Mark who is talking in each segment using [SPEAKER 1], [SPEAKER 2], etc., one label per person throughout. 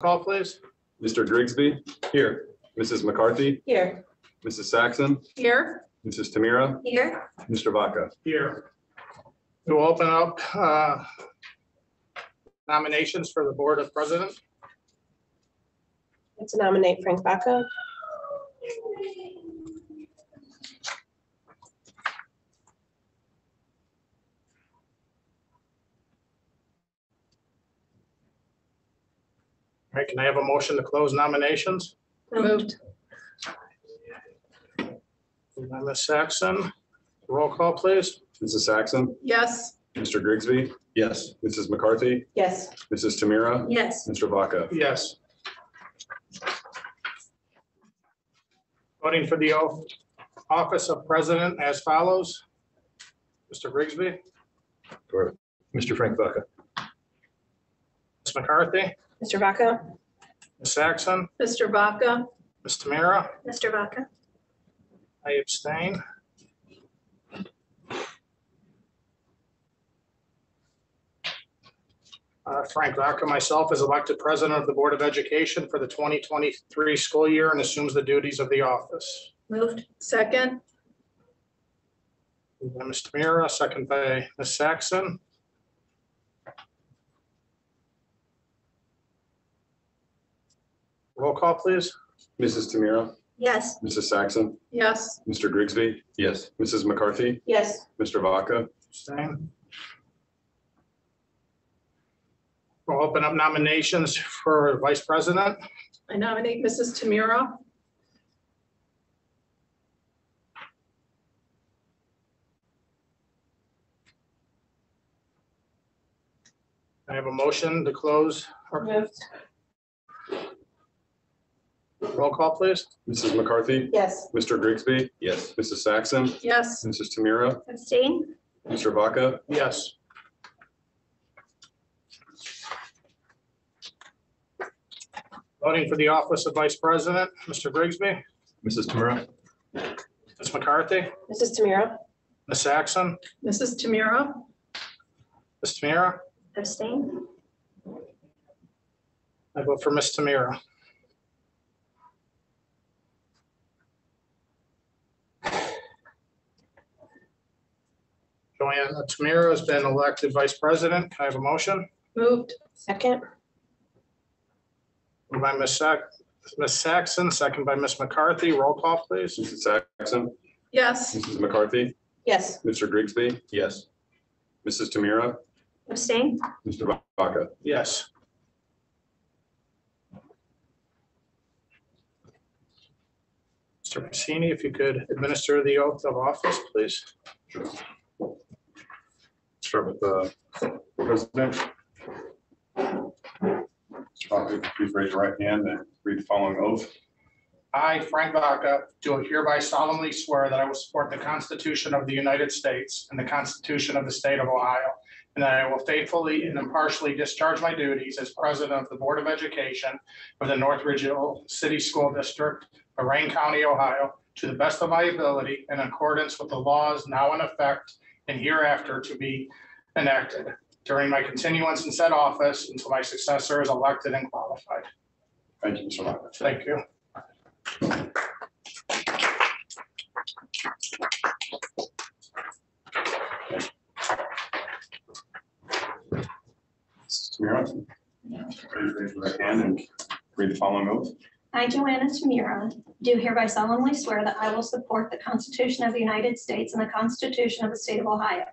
[SPEAKER 1] Call, please.
[SPEAKER 2] Mr. Grigsby. Here. Mrs. McCarthy,
[SPEAKER 3] Here.
[SPEAKER 2] Mrs. Saxon,
[SPEAKER 3] Here.
[SPEAKER 2] Mrs. Tamira,
[SPEAKER 3] Here.
[SPEAKER 2] Mr. Vaca.
[SPEAKER 1] Here. We'll open up uh, nominations for the Board of President.
[SPEAKER 3] To nominate Frank Vaca.
[SPEAKER 1] All right, can I have a motion to close nominations?
[SPEAKER 3] Moved.
[SPEAKER 1] Moved by Ms. Saxon. Roll call, please.
[SPEAKER 2] Mrs. Saxon,
[SPEAKER 3] Yes.
[SPEAKER 2] Mr. Grigsby. Yes. Mrs. McCarthy,
[SPEAKER 3] Yes.
[SPEAKER 2] Mrs. Tamira,
[SPEAKER 3] Yes.
[SPEAKER 2] Mr. Vaca.
[SPEAKER 1] Yes. Voting for the oath, office of president as follows. Mr. Grigsby,
[SPEAKER 2] Mr. Frank Vaca.
[SPEAKER 1] Ms. McCarthy,
[SPEAKER 3] Mr. Vaca.
[SPEAKER 1] Ms. Saxon,
[SPEAKER 3] Mr. Vaca.
[SPEAKER 1] Ms. Tamira,
[SPEAKER 3] Mr. Vaca.
[SPEAKER 1] I abstain. Uh, Frank Vaca, myself, is elected president of the Board of Education for the 2023 school year and assumes the duties of the office.
[SPEAKER 3] Moved. Second.
[SPEAKER 1] Moved by Ms. Tamira, second by Ms. Saxon. Roll call, please.
[SPEAKER 2] Mrs. Tamira,
[SPEAKER 3] Yes.
[SPEAKER 2] Mrs. Saxon,
[SPEAKER 3] Yes.
[SPEAKER 2] Mr. Grigsby. Yes. Mrs. McCarthy,
[SPEAKER 3] Yes.
[SPEAKER 2] Mr. Vaca.
[SPEAKER 1] Same. We'll open up nominations for vice president.
[SPEAKER 3] I nominate Mrs. Tamira.
[SPEAKER 1] I have a motion to close.
[SPEAKER 3] Moved.
[SPEAKER 1] Roll call, please.
[SPEAKER 2] Mrs. McCarthy,
[SPEAKER 3] Yes.
[SPEAKER 2] Mr. Grigsby. Yes. Mrs. Saxon,
[SPEAKER 3] Yes.
[SPEAKER 2] Mrs. Tamira,
[SPEAKER 3] Abstain.
[SPEAKER 2] Mr. Vaca.
[SPEAKER 1] Yes. Voting for the office of vice president, Mr. Grigsby,
[SPEAKER 2] Mrs. Tamira.
[SPEAKER 1] Ms. McCarthy,
[SPEAKER 3] Mrs. Tamira.
[SPEAKER 1] Ms. Saxon,
[SPEAKER 3] Mrs. Tamira.
[SPEAKER 1] Ms. Tamira.
[SPEAKER 3] Abstain.
[SPEAKER 1] I vote for Ms. Tamira. Joanna Tamira has been elected vice president. Can I have a motion?
[SPEAKER 3] Moved. Second.
[SPEAKER 1] Moved by Ms. Sac, Ms. Saxon, second by Ms. McCarthy. Roll call, please.
[SPEAKER 2] Mrs. Saxon,
[SPEAKER 3] Yes.
[SPEAKER 2] Mrs. McCarthy,
[SPEAKER 3] Yes.
[SPEAKER 2] Mr. Grigsby. Yes. Mrs. Tamira,
[SPEAKER 3] Abstain.
[SPEAKER 2] Mr. Vaca.
[SPEAKER 1] Yes. Mr. Pacini, if you could administer the oath of office, please.
[SPEAKER 2] Start with the president. Please raise your right hand and read the following oath.
[SPEAKER 1] I, Frank Vaca, do hereby solemnly swear that I will support the Constitution of the United States and the Constitution of the State of Ohio, and that I will faithfully and impartially discharge my duties as President of the Board of Education of the North Ridgeville City School District, Lorain County, Ohio, to the best of my ability in accordance with the laws now in effect and hereafter to be enacted during my continuance in said office until my successor is elected and qualified.
[SPEAKER 2] Thank you, Mr. Vaca.
[SPEAKER 1] Thank you.
[SPEAKER 2] Mrs. Tamira. Please raise your right hand and read the following oath.
[SPEAKER 4] I, Joanna Tamira, do hereby solemnly swear that I will support the Constitution of the United States and the Constitution of the State of Ohio,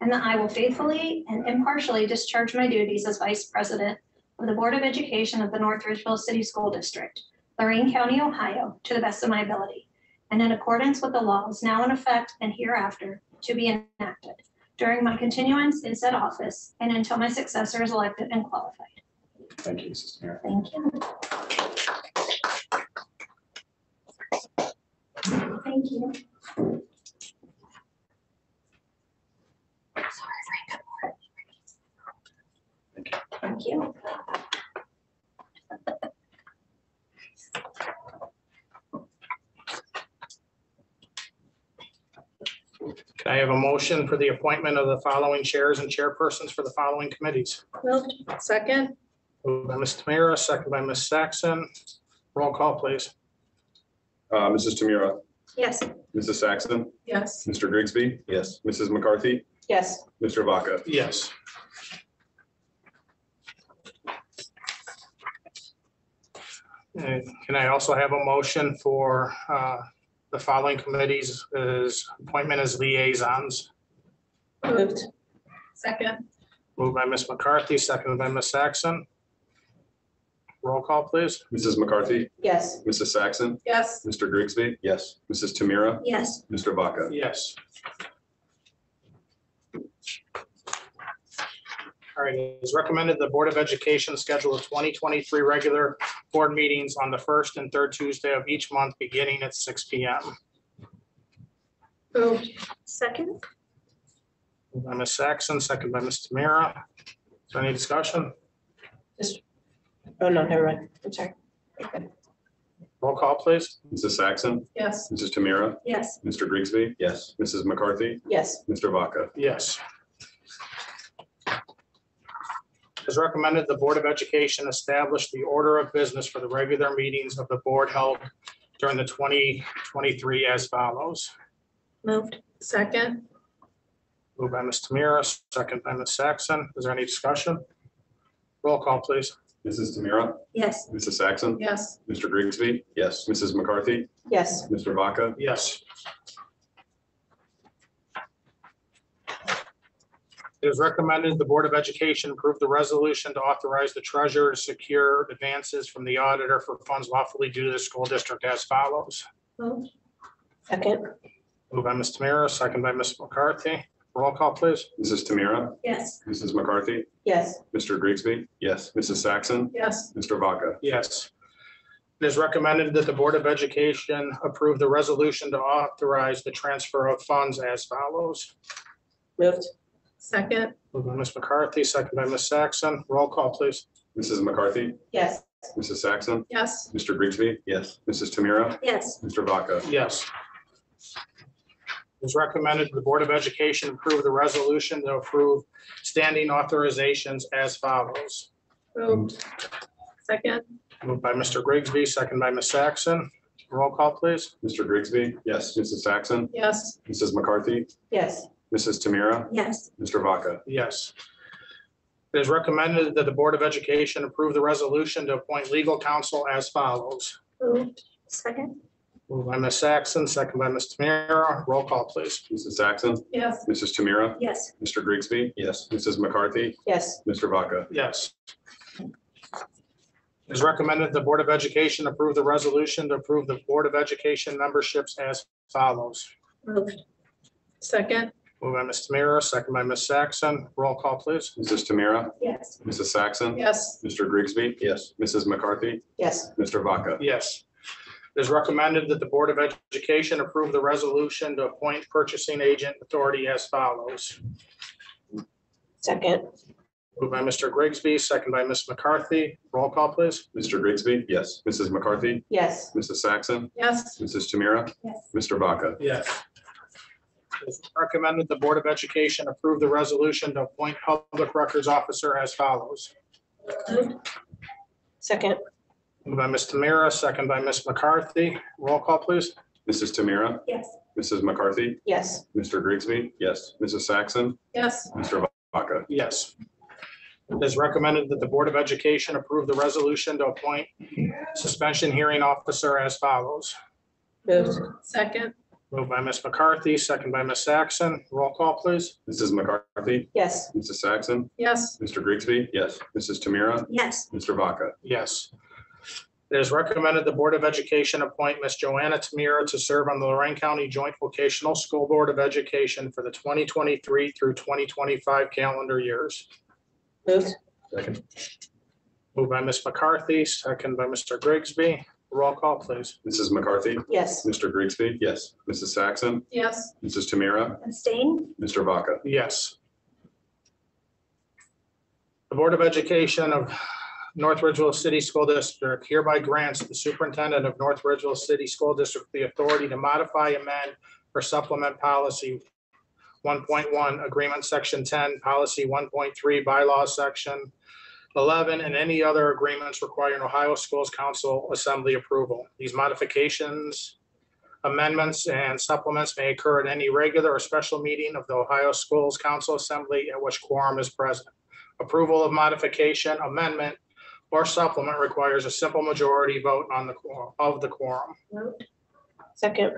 [SPEAKER 4] and that I will faithfully and impartially discharge my duties as Vice President of the Board of Education of the North Ridgeville City School District, Lorain County, Ohio, to the best of my ability, and in accordance with the laws now in effect and hereafter to be enacted during my continuance in said office and until my successor is elected and qualified.
[SPEAKER 2] Thank you, Mrs. Tamira.
[SPEAKER 4] Thank you. Thank you. Thank you.
[SPEAKER 1] Can I have a motion for the appointment of the following chairs and chairpersons for the following committees?
[SPEAKER 3] Moved. Second.
[SPEAKER 1] Moved by by Ms. Tamira, second by Ms. Saxon. Roll call, please.
[SPEAKER 2] Uh, Mrs. Tamira,
[SPEAKER 3] Yes.
[SPEAKER 2] Mrs. Saxon,
[SPEAKER 3] Yes.
[SPEAKER 2] Mr. Grigsby,
[SPEAKER 5] Yes.
[SPEAKER 2] Mrs. McCarthy,
[SPEAKER 3] Yes.
[SPEAKER 2] Mr. Vaca.
[SPEAKER 1] Yes. And Can I also have a motion for uh, the following committees as appointment as liaisons?
[SPEAKER 3] Moved. Second.
[SPEAKER 1] Moved by Ms. McCarthy, seconded by Ms. Saxon. Roll call, please.
[SPEAKER 2] Mrs. McCarthy,
[SPEAKER 3] Yes.
[SPEAKER 2] Mrs. Saxon,
[SPEAKER 3] Yes.
[SPEAKER 2] Mr. Grigsby,
[SPEAKER 5] Yes.
[SPEAKER 2] Mrs. Tamira,
[SPEAKER 4] Yes.
[SPEAKER 2] Mr. Vaca.
[SPEAKER 1] Yes. All right, it is recommended the Board of Education schedule the twenty twenty-three regular board meetings on the first and third Tuesday of each month, beginning at six P M.
[SPEAKER 3] Moved. Second.
[SPEAKER 1] Moved By Ms. Saxon, second by Ms. Tamira. Is there any discussion?
[SPEAKER 3] Oh, no, never mind. I'm sorry.
[SPEAKER 1] Roll call, please.
[SPEAKER 2] Mrs. Saxon,
[SPEAKER 3] Yes.
[SPEAKER 2] Mrs. Tamira,
[SPEAKER 4] Yes.
[SPEAKER 2] Mr. Grigsby,
[SPEAKER 5] Yes.
[SPEAKER 2] Mrs. McCarthy,
[SPEAKER 3] Yes.
[SPEAKER 2] Mr. Vaca.
[SPEAKER 1] Yes. As recommended, the Board of Education establish the order of business for the regular meetings of the board held during the twenty twenty-three as follows.
[SPEAKER 3] Moved. Second.
[SPEAKER 1] Moved by Ms. Tamira, second by Ms. Saxon. Is there any discussion? Roll call, please.
[SPEAKER 2] Mrs. Tamira,
[SPEAKER 4] Yes.
[SPEAKER 2] Mrs. Saxon,
[SPEAKER 3] Yes.
[SPEAKER 2] Mr. Grigsby,
[SPEAKER 5] Yes.
[SPEAKER 2] Mrs. McCarthy,
[SPEAKER 3] Yes.
[SPEAKER 2] Mr. Vaca.
[SPEAKER 1] Yes. It is recommended the Board of Education approve the resolution to authorize the treasurer to secure advances from the auditor for funds lawfully due to the school district as follows.
[SPEAKER 3] Moved. Second.
[SPEAKER 1] Moved by Ms. Tamira, second by Ms. McCarthy. Roll call, please.
[SPEAKER 2] Mrs. Tamira,
[SPEAKER 4] Yes.
[SPEAKER 2] Mrs. McCarthy,
[SPEAKER 3] Yes.
[SPEAKER 2] Mr. Grigsby,
[SPEAKER 5] Yes.
[SPEAKER 2] Mrs. Saxon,
[SPEAKER 3] Yes.
[SPEAKER 2] Mr. Vaca.
[SPEAKER 1] Yes. It is recommended that the Board of Education approve the resolution to authorize the transfer of funds as follows.
[SPEAKER 3] Moved. Second.
[SPEAKER 1] Moved by Ms. McCarthy, second by Ms. Saxon. Roll call, please.
[SPEAKER 2] Mrs. McCarthy,
[SPEAKER 3] Yes.
[SPEAKER 2] Mrs. Saxon,
[SPEAKER 3] Yes.
[SPEAKER 2] Mr. Grigsby,
[SPEAKER 5] Yes.
[SPEAKER 2] Mrs. Tamira,
[SPEAKER 4] Yes.
[SPEAKER 2] Mr. Vaca.
[SPEAKER 1] Yes. It is recommended the Board of Education approve the resolution to approve standing authorizations as follows.
[SPEAKER 3] Moved. Second.
[SPEAKER 1] Moved by Mr. Grigsby, second by Ms. Saxon. Roll call, please.
[SPEAKER 2] Mr. Grigsby, yes. Mrs. Saxon,
[SPEAKER 3] Yes.
[SPEAKER 2] Mrs. McCarthy,
[SPEAKER 3] Yes.
[SPEAKER 2] Mrs. Tamira,
[SPEAKER 4] Yes.
[SPEAKER 2] Mr. Vaca.
[SPEAKER 1] Yes. It is recommended that the Board of Education approve the resolution to appoint legal counsel as follows.
[SPEAKER 3] Moved.
[SPEAKER 4] Second.
[SPEAKER 1] Moved by Ms. Saxon, second by Ms. Tamira. Roll call, please.
[SPEAKER 2] Mrs. Saxon,
[SPEAKER 3] Yes.
[SPEAKER 2] Mrs. Tamira,
[SPEAKER 4] Yes.
[SPEAKER 2] Mr. Grigsby,
[SPEAKER 5] Yes.
[SPEAKER 2] Mrs. McCarthy,
[SPEAKER 3] Yes.
[SPEAKER 2] Mr. Vaca.
[SPEAKER 1] Yes. It is recommended the Board of Education approve the resolution to approve the Board of Education memberships as follows.
[SPEAKER 3] Moved. Second.
[SPEAKER 1] Moved by Ms. Tamira, second by Ms. Saxon. Roll call, please.
[SPEAKER 2] Mrs. Tamira,
[SPEAKER 4] Yes.
[SPEAKER 2] Mrs. Saxon,
[SPEAKER 3] Yes.
[SPEAKER 2] Mr. Grigsby,
[SPEAKER 5] Yes.
[SPEAKER 2] Mrs. McCarthy,
[SPEAKER 3] Yes.
[SPEAKER 2] Mr. Vaca.
[SPEAKER 1] Yes. It is recommended that the Board of Education approve the resolution to appoint purchasing agent authority as follows.
[SPEAKER 3] Second.
[SPEAKER 1] Moved by Mr. Grigsby, second by Ms. McCarthy. Roll call, please.
[SPEAKER 2] Mr. Grigsby,
[SPEAKER 5] Yes.
[SPEAKER 2] Mrs. McCarthy,
[SPEAKER 3] Yes.
[SPEAKER 2] Mrs. Saxon,
[SPEAKER 3] Yes.
[SPEAKER 2] Mrs. Tamira,
[SPEAKER 4] Yes.
[SPEAKER 2] Mr. Vaca.
[SPEAKER 1] Yes. It's recommended the Board of Education approve the resolution to appoint public records officer as follows.
[SPEAKER 3] Second.
[SPEAKER 1] Moved by Ms. Tamira, second by Ms. McCarthy. Roll call, please.
[SPEAKER 2] Mrs. Tamira,
[SPEAKER 4] Yes.
[SPEAKER 2] Mrs. McCarthy,
[SPEAKER 3] Yes.
[SPEAKER 2] Mr. Grigsby,
[SPEAKER 5] Yes.
[SPEAKER 2] Mrs. Saxon,
[SPEAKER 3] Yes.
[SPEAKER 2] Mr. Vaca.
[SPEAKER 1] Yes. It is recommended that the Board of Education approve the resolution to appoint suspension hearing officer as follows.
[SPEAKER 3] Moved. Second.
[SPEAKER 1] Moved by Ms. McCarthy, second by Ms. Saxon. Roll call, please.
[SPEAKER 2] Mrs. McCarthy,
[SPEAKER 3] Yes.
[SPEAKER 2] Mrs. Saxon,
[SPEAKER 3] Yes.
[SPEAKER 2] Mr. Grigsby,
[SPEAKER 5] Yes.
[SPEAKER 2] Mrs. Tamira,
[SPEAKER 4] Yes.
[SPEAKER 2] Mr. Vaca.
[SPEAKER 1] Yes. It is recommended the Board of Education appoint Ms. Joanna Tamira to serve on the Lorain County Joint Vocational School Board of Education for the twenty twenty-three through twenty twenty-five calendar years.
[SPEAKER 3] Moved.
[SPEAKER 5] Second.
[SPEAKER 1] Moved by Ms. McCarthy, second by Mr. Grigsby. Roll call, please.
[SPEAKER 2] Mrs. McCarthy,
[SPEAKER 3] Yes.
[SPEAKER 2] Mr. Grigsby,
[SPEAKER 5] Yes.
[SPEAKER 2] Mrs. Saxon,
[SPEAKER 3] Yes.
[SPEAKER 2] Mrs. Tamira,
[SPEAKER 4] Abstain?
[SPEAKER 2] Mr. Vaca.
[SPEAKER 1] Yes. The Board of Education of North Ridgeville City School District hereby grants the superintendent of North Ridgeville City School District the authority to modify, amend, or supplement policy one point one, agreement section ten, policy one point three, bylaw section Eleven, and any other agreements requiring Ohio Schools Council Assembly approval. These modifications, amendments, and supplements may occur at any regular or special meeting of the Ohio Schools Council Assembly at which quorum is present. Approval of modification, amendment, or supplement requires a simple majority vote on the, quorum of the quorum.
[SPEAKER 3] Moved. Second.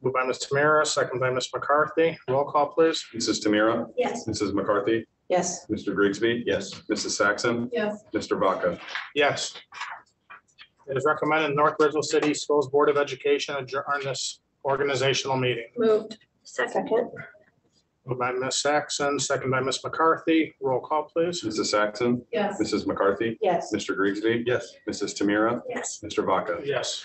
[SPEAKER 1] Moved by Ms. Tamira, second by Ms. McCarthy. Roll call, please.
[SPEAKER 2] Mrs. Tamira,
[SPEAKER 4] Yes.
[SPEAKER 2] Mrs. McCarthy,
[SPEAKER 3] Yes.
[SPEAKER 2] Mr. Grigsby. Yes. Mrs. Saxon,
[SPEAKER 3] Yes.
[SPEAKER 2] Mr. Vaca.
[SPEAKER 1] Yes. It is recommended North Ridgeville City Schools Board of Education adjourn this organizational meeting.
[SPEAKER 3] Moved. Second.
[SPEAKER 1] Moved by Ms. Saxon, second by Ms. McCarthy. Roll call, please.
[SPEAKER 2] Mrs. Saxon,
[SPEAKER 3] Yes.
[SPEAKER 2] Mrs. McCarthy,
[SPEAKER 3] Yes.
[SPEAKER 2] Mr. Grigsby. Yes. Mrs. Tamira,
[SPEAKER 4] Yes.
[SPEAKER 2] Mr. Vaca.
[SPEAKER 1] Yes.